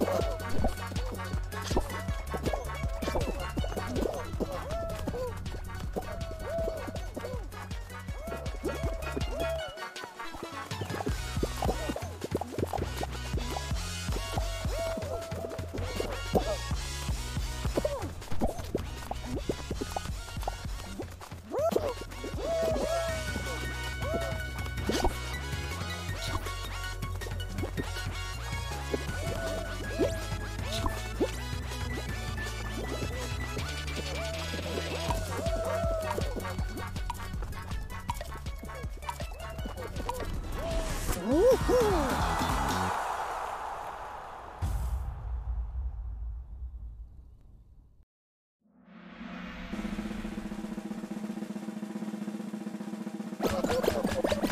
Oh, my God. ハハハハ!